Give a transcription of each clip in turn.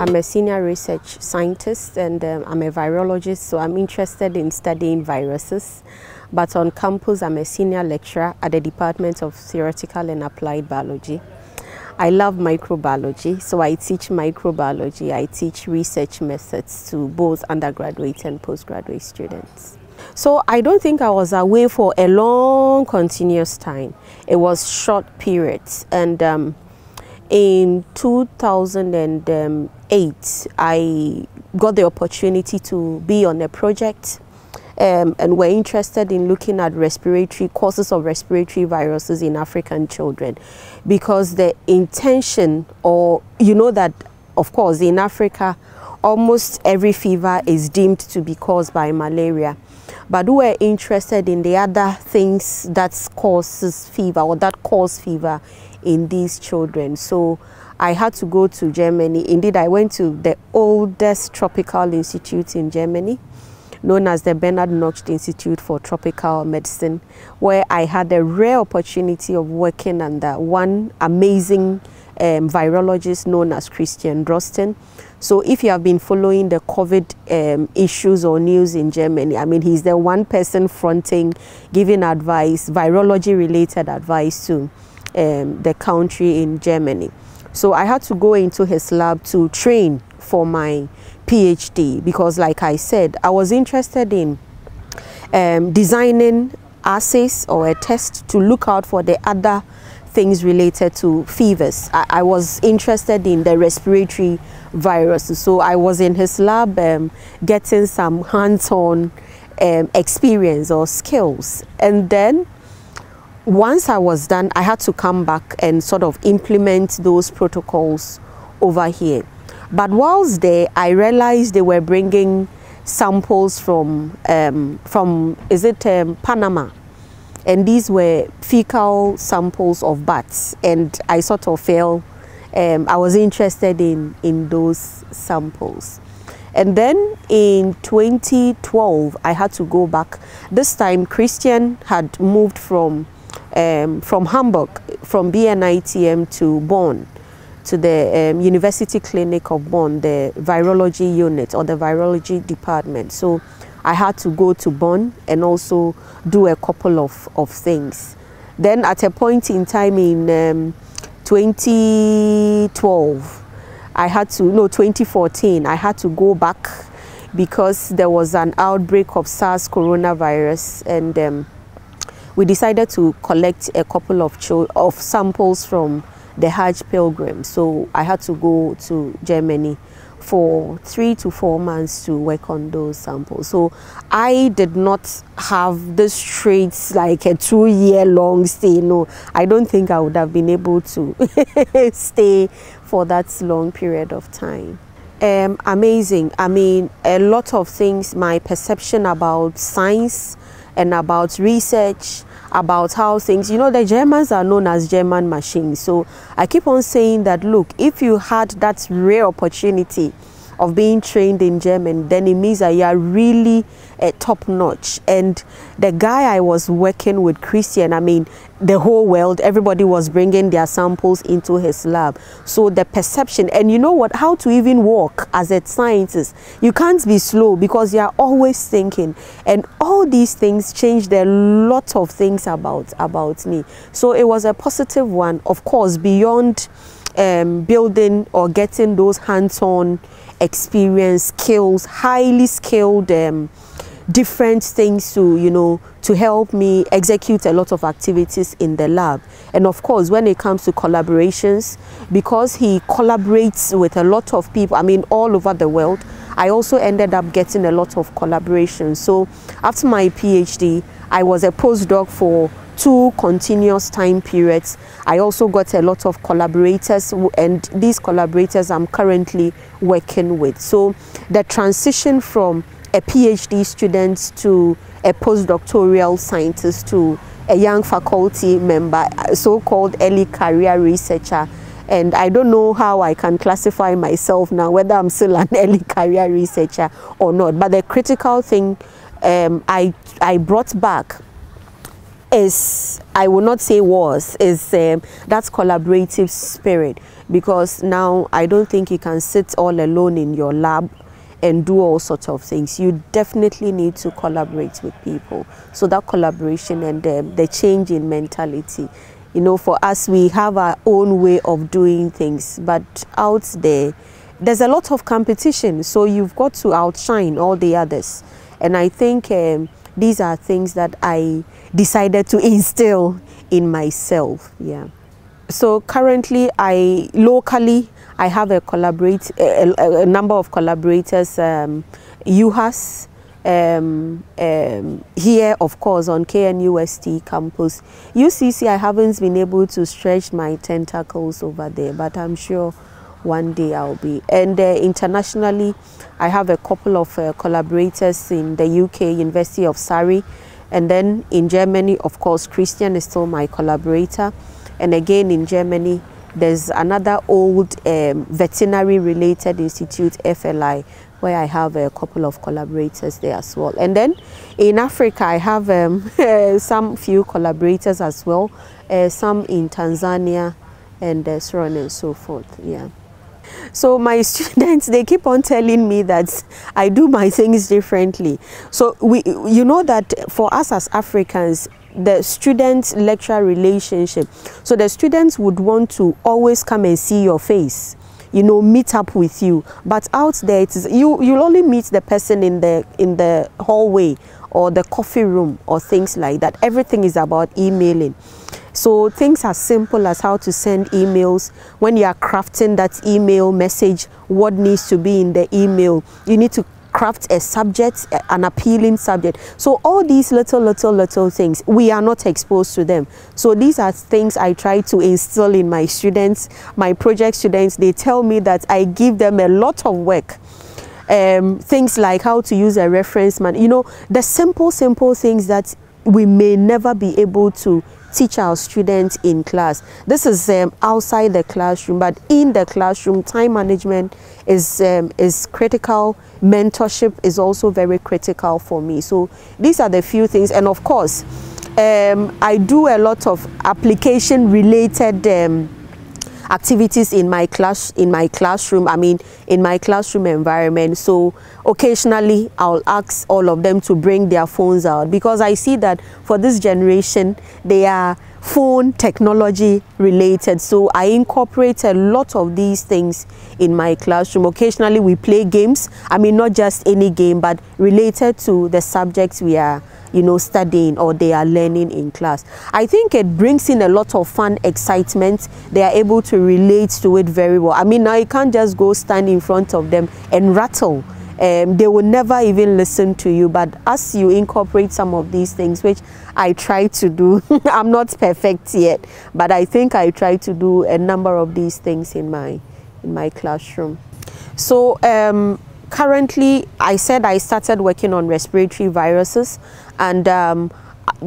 I'm a senior research scientist and um, I'm a virologist, so I'm interested in studying viruses. But on campus, I'm a senior lecturer at the Department of Theoretical and Applied Biology. I love microbiology, so I teach microbiology. I teach research methods to both undergraduate and postgraduate students. So I don't think I was away for a long continuous time. It was short periods and um, in 2008 I got the opportunity to be on a project um, and we're interested in looking at respiratory causes of respiratory viruses in African children. Because the intention or you know that of course in Africa almost every fever is deemed to be caused by malaria. But we're interested in the other things that causes fever or that cause fever in these children so I had to go to Germany indeed I went to the oldest tropical institute in Germany known as the Bernhard Nocht Institute for Tropical Medicine, where I had a rare opportunity of working under one amazing um, virologist known as Christian Drosten. So if you have been following the COVID um, issues or news in Germany, I mean, he's the one person fronting, giving advice, virology related advice to um, the country in Germany. So I had to go into his lab to train for my PhD because like I said, I was interested in um, designing assays or a test to look out for the other things related to fevers. I, I was interested in the respiratory viruses. So I was in his lab um, getting some hands-on um, experience or skills. And then once I was done, I had to come back and sort of implement those protocols over here. But whilst there, I realized they were bringing samples from, um, from is it um, Panama? And these were fecal samples of bats. And I sort of felt um, I was interested in, in those samples. And then in 2012, I had to go back. This time, Christian had moved from, um, from Hamburg, from BNITM to Bonn to the um, University Clinic of Bonn, the virology unit or the virology department. So I had to go to Bonn and also do a couple of, of things. Then at a point in time in um, 2012, I had to, no, 2014, I had to go back because there was an outbreak of SARS coronavirus and um, we decided to collect a couple of, of samples from the Hajj pilgrim. So I had to go to Germany for three to four months to work on those samples. So I did not have this traits like a two year long stay. No, I don't think I would have been able to stay for that long period of time. Um, amazing. I mean, a lot of things, my perception about science and about research about how things, you know, the Germans are known as German machines. So I keep on saying that, look, if you had that rare opportunity of being trained in German, then it means that you are really uh, top notch. And the guy I was working with, Christian, I mean, the whole world, everybody was bringing their samples into his lab. So the perception, and you know what, how to even work as a scientist, you can't be slow because you are always thinking. And all these things changed a lot of things about, about me. So it was a positive one, of course, beyond um, building or getting those hands-on experience, skills, highly skilled, um, different things to, you know, to help me execute a lot of activities in the lab. And of course, when it comes to collaborations, because he collaborates with a lot of people, I mean, all over the world, I also ended up getting a lot of collaborations. So after my PhD, I was a postdoc for two continuous time periods. I also got a lot of collaborators and these collaborators I'm currently working with. So the transition from a PhD student to a postdoctoral scientist to a young faculty member, so-called early career researcher, and I don't know how I can classify myself now, whether I'm still an early career researcher or not. But the critical thing um, I, I brought back is I will not say was is um, that collaborative spirit because now I don't think you can sit all alone in your lab and do all sorts of things. You definitely need to collaborate with people. So that collaboration and um, the change in mentality. You know, for us, we have our own way of doing things, but out there, there's a lot of competition. So you've got to outshine all the others. And I think um, these are things that I decided to instill in myself. Yeah. So currently, I locally I have a collaborate a, a, a number of collaborators. Um, UHAS um, um, here, of course, on KNUST campus. UCC, I haven't been able to stretch my tentacles over there, but I'm sure one day I'll be. And uh, internationally, I have a couple of uh, collaborators in the UK, University of Surrey, and then in Germany, of course, Christian is still my collaborator. And again, in Germany, there's another old um, veterinary related institute, FLI, where I have a couple of collaborators there as well. And then in Africa, I have um, some few collaborators as well, uh, some in Tanzania and uh, so on and so forth. Yeah. So my students, they keep on telling me that I do my things differently. So we, you know that for us as Africans, the student lecturer relationship. So the students would want to always come and see your face you know meet up with you but out there it is you you'll only meet the person in the in the hallway or the coffee room or things like that everything is about emailing so things as simple as how to send emails when you are crafting that email message what needs to be in the email you need to craft a subject, an appealing subject. So all these little, little, little things, we are not exposed to them. So these are things I try to instill in my students, my project students. They tell me that I give them a lot of work. Um, things like how to use a reference man, you know, the simple, simple things that we may never be able to teach our students in class. This is um, outside the classroom, but in the classroom, time management is, um, is critical. Mentorship is also very critical for me. So these are the few things. And of course, um, I do a lot of application related um, activities in my class in my classroom i mean in my classroom environment. So occasionally i'll ask all of them to bring their phones out because i see that for this generation they are phone technology related so i incorporate a lot of these things in my classroom occasionally we play games i mean not just any game but related to the subjects we are you know, studying or they are learning in class. I think it brings in a lot of fun, excitement. They are able to relate to it very well. I mean, now you can't just go stand in front of them and rattle. Um, they will never even listen to you. But as you incorporate some of these things, which I try to do, I'm not perfect yet, but I think I try to do a number of these things in my in my classroom. So um, currently, I said I started working on respiratory viruses. And um,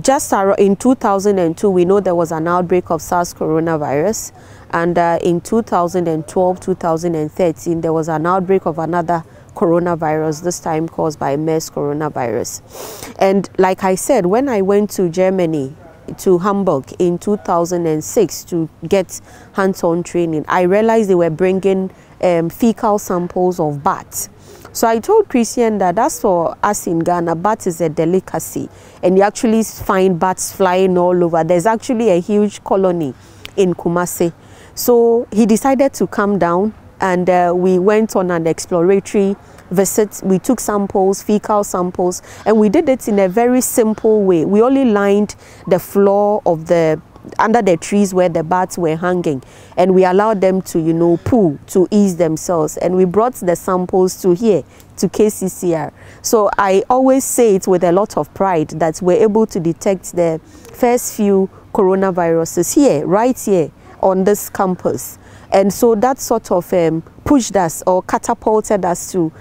just in 2002, we know there was an outbreak of SARS coronavirus. And uh, in 2012, 2013, there was an outbreak of another coronavirus, this time caused by MERS coronavirus. And like I said, when I went to Germany, to Hamburg in 2006 to get hands-on training, I realized they were bringing um, fecal samples of bats so I told Christian that that's for us in Ghana, bat is a delicacy. And you actually find bats flying all over. There's actually a huge colony in Kumasi. So he decided to come down and uh, we went on an exploratory visit. We took samples, fecal samples, and we did it in a very simple way. We only lined the floor of the under the trees where the bats were hanging and we allowed them to you know poo to ease themselves and we brought the samples to here to KCCR so I always say it with a lot of pride that we're able to detect the first few coronaviruses here right here on this campus and so that sort of um, pushed us or catapulted us to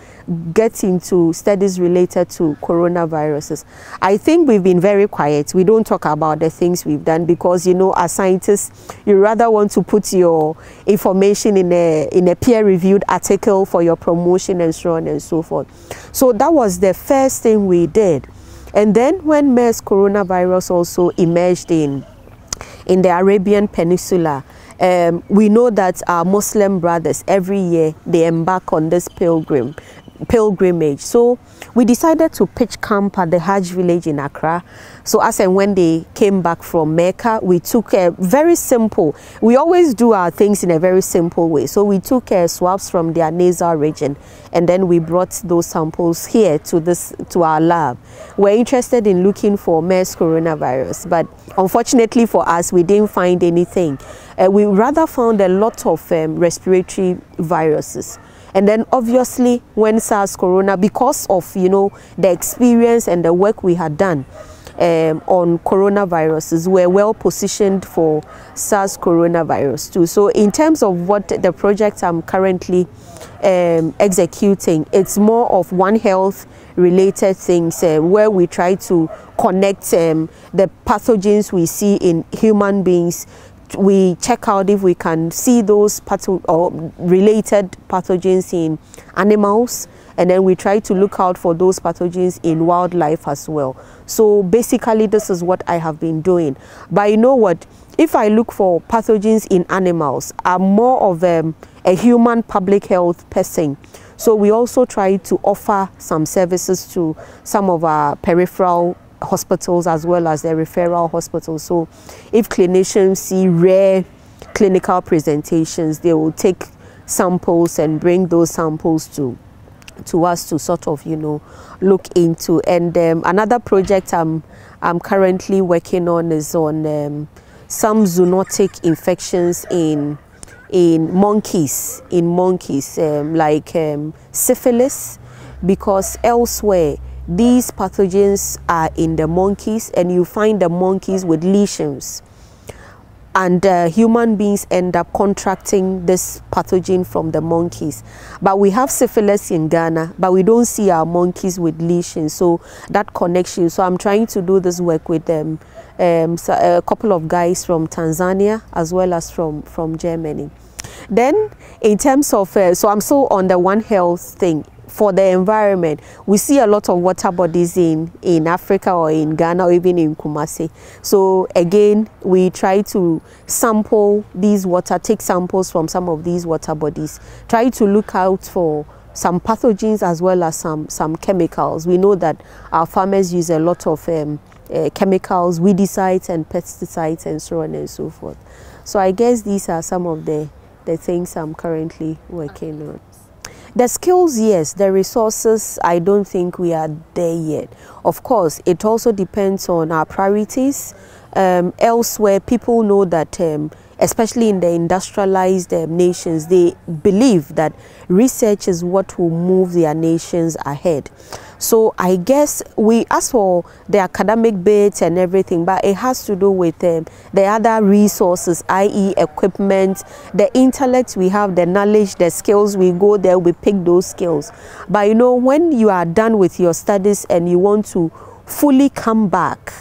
get into studies related to coronaviruses. I think we've been very quiet. We don't talk about the things we've done because, you know, as scientists, you rather want to put your information in a, in a peer-reviewed article for your promotion and so on and so forth. So that was the first thing we did. And then when MERS coronavirus also emerged in, in the Arabian Peninsula, um, we know that our Muslim brothers every year they embark on this pilgrim pilgrimage. So we decided to pitch camp at the Hajj village in Accra. So as and when they came back from Mecca, we took a very simple, we always do our things in a very simple way. So we took uh, swabs from their nasal region and then we brought those samples here to this to our lab. We're interested in looking for MERS coronavirus, but unfortunately for us, we didn't find anything. Uh, we rather found a lot of um, respiratory viruses. And then obviously when SARS corona, because of, you know, the experience and the work we had done, um, on coronaviruses we're well positioned for SARS coronavirus too. So in terms of what the project I'm currently um, executing, it's more of One Health related things uh, where we try to connect um, the pathogens we see in human beings we check out if we can see those patho or related pathogens in animals and then we try to look out for those pathogens in wildlife as well. So basically this is what I have been doing. But you know what, if I look for pathogens in animals, I'm more of a, a human public health person. So we also try to offer some services to some of our peripheral hospitals as well as the referral hospitals. So if clinicians see rare clinical presentations, they will take samples and bring those samples to to us to sort of you know look into and um, another project I'm I'm currently working on is on um, some zoonotic infections in in monkeys in monkeys um, like um, syphilis because elsewhere these pathogens are in the monkeys and you find the monkeys with lesions and uh, human beings end up contracting this pathogen from the monkeys. But we have syphilis in Ghana, but we don't see our monkeys with lesions. So that connection. So I'm trying to do this work with them, um, so a couple of guys from Tanzania as well as from from Germany. Then in terms of, uh, so I'm still on the One Health thing for the environment. We see a lot of water bodies in, in Africa or in Ghana or even in Kumasi. So again, we try to sample these water, take samples from some of these water bodies, try to look out for some pathogens as well as some, some chemicals. We know that our farmers use a lot of um, uh, chemicals, weedicides and pesticides and so on and so forth. So I guess these are some of the, the things I'm currently working on. The skills, yes. The resources, I don't think we are there yet. Of course, it also depends on our priorities. Um, elsewhere, people know that, um, especially in the industrialized um, nations, they believe that research is what will move their nations ahead. So I guess we ask for the academic bits and everything, but it has to do with um, the other resources, i.e. equipment, the intellect we have, the knowledge, the skills, we go there, we pick those skills. But you know, when you are done with your studies and you want to fully come back,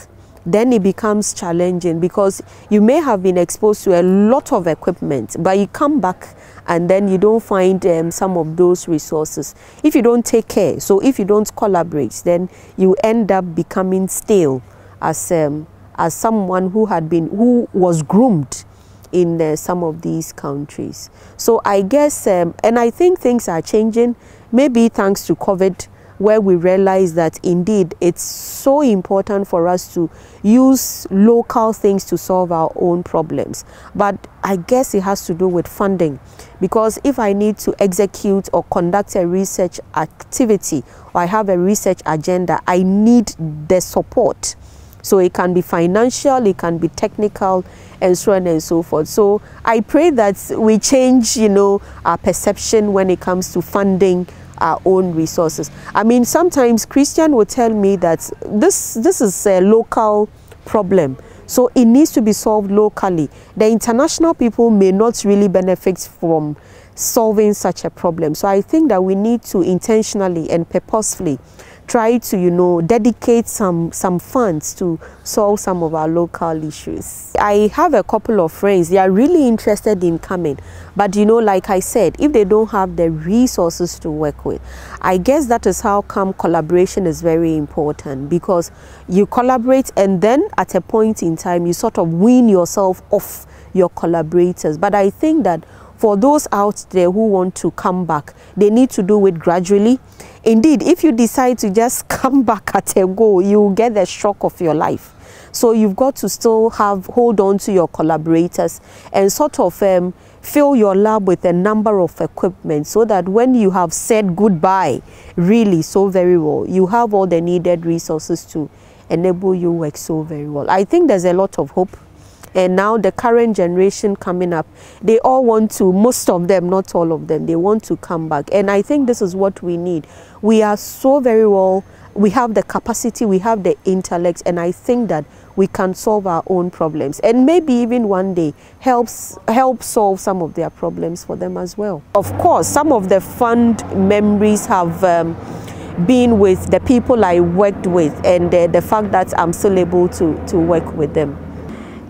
then it becomes challenging because you may have been exposed to a lot of equipment, but you come back and then you don't find um, some of those resources. If you don't take care, so if you don't collaborate, then you end up becoming stale as, um, as someone who had been, who was groomed in uh, some of these countries. So I guess, um, and I think things are changing, maybe thanks to COVID, where we realize that indeed it's so important for us to use local things to solve our own problems. But I guess it has to do with funding because if I need to execute or conduct a research activity or I have a research agenda, I need the support. So it can be financial, it can be technical, and so on and so forth. So I pray that we change, you know, our perception when it comes to funding our own resources. I mean, sometimes Christian will tell me that this, this is a local problem. So it needs to be solved locally. The international people may not really benefit from solving such a problem. So I think that we need to intentionally and purposefully try to, you know, dedicate some, some funds to solve some of our local issues. I have a couple of friends, they are really interested in coming. But, you know, like I said, if they don't have the resources to work with, I guess that is how come collaboration is very important because you collaborate and then at a point in time, you sort of wean yourself off your collaborators. But I think that for those out there who want to come back, they need to do it gradually. Indeed, if you decide to just come back at a go, you get the shock of your life. So you've got to still have hold on to your collaborators and sort of um, fill your lab with a number of equipment so that when you have said goodbye really so very well, you have all the needed resources to enable you work so very well. I think there's a lot of hope and now the current generation coming up they all want to most of them not all of them they want to come back. And i think this is what we need. We are so very well we have the capacity we have the intellect and i think that we can solve our own problems. And maybe even one day helps help solve some of their problems for them as well. Of course some of the fond memories have um, been with the people I worked with and uh, the fact that I'm still able to, to work with them.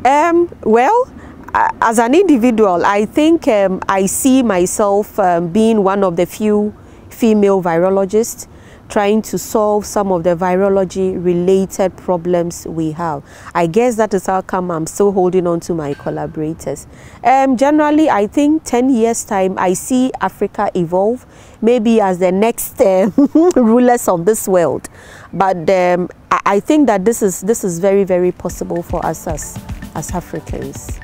Um, well, as an individual, I think um, I see myself um, being one of the few female virologists trying to solve some of the virology related problems we have. I guess that is how come I'm still holding on to my collaborators. Um, generally, I think 10 years time, I see Africa evolve maybe as the next uh, rulers of this world. But um, I think that this is, this is very, very possible for us as as Africans.